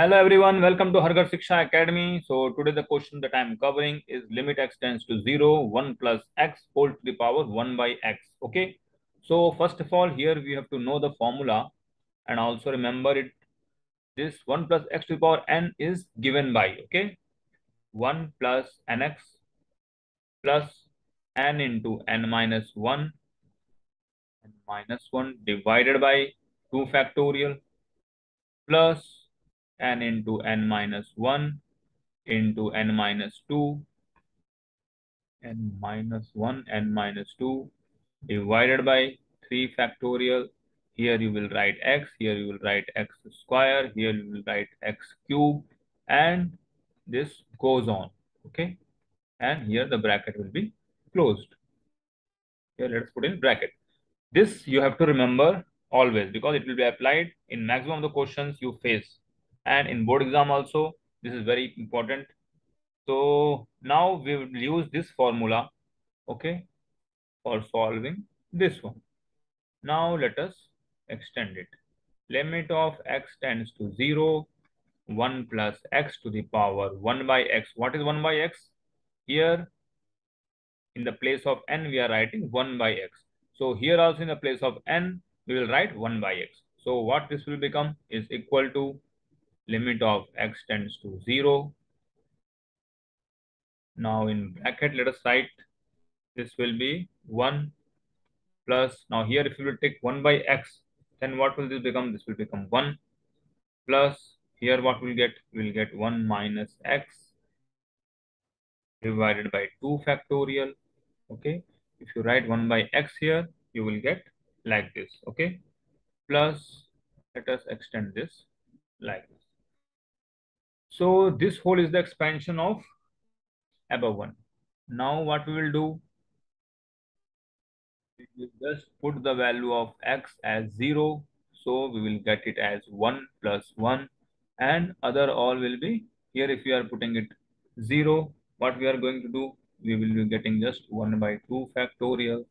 Hello everyone, welcome to Hargharshiksha Academy. So today the question that I am covering is limit x tends to 0, 1 plus x whole to the power 1 by x. Okay. So first of all, here we have to know the formula and also remember it. This 1 plus x to the power n is given by, okay. 1 plus nx plus n into n minus 1 n minus 1 divided by 2 factorial plus n into n minus 1 into n minus 2 n minus 1 n minus 2 divided by 3 factorial. Here you will write x here you will write x square here you will write x cube and this goes on okay? And here the bracket will be closed. Here let's put in bracket. This you have to remember always because it will be applied in maximum of the questions you face and in board exam also this is very important. So now we will use this formula okay for solving this one. Now let us extend it. Limit of x tends to 0 1 plus x to the power 1 by x. What is 1 by x? Here in the place of n we are writing 1 by x. So here also in the place of n we will write 1 by x. So what this will become is equal to limit of x tends to 0. Now in bracket, let us write this will be 1 plus, now here if you will take 1 by x, then what will this become? This will become 1 plus, here what we'll get? We'll get 1 minus x divided by 2 factorial, okay? If you write 1 by x here, you will get like this, okay? Plus, let us extend this like this. So this whole is the expansion of above one. Now what we will do, we will just put the value of x as 0. So we will get it as 1 plus 1 and other all will be here if you are putting it 0. What we are going to do, we will be getting just 1 by 2 factorial.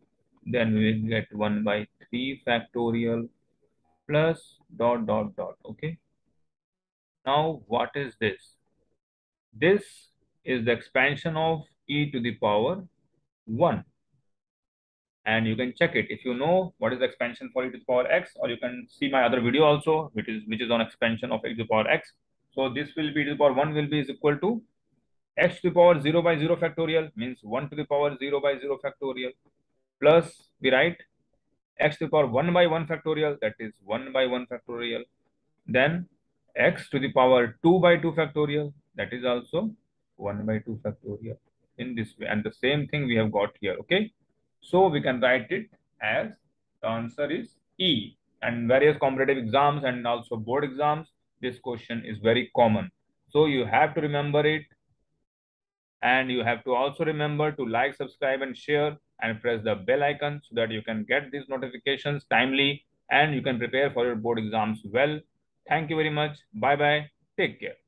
Then we will get 1 by 3 factorial plus dot dot dot. Okay. Now, what is this? This is the expansion of e to the power 1. And you can check it. If you know what is the expansion for e to the power x, or you can see my other video also, which is which is on expansion of e to the power x. So this will be to the power 1 will be is equal to x to the power 0 by 0 factorial means 1 to the power 0 by 0 factorial plus we write x to the power 1 by 1 factorial that is 1 by 1 factorial then x to the power 2 by 2 factorial that is also 1 by 2 factorial in this way. And the same thing we have got here okay? So we can write it as the answer is e. And various competitive exams and also board exams this question is very common. So you have to remember it. And you have to also remember to like subscribe and share and press the bell icon so that you can get these notifications timely and you can prepare for your board exams well Thank you very much. Bye bye. Take care.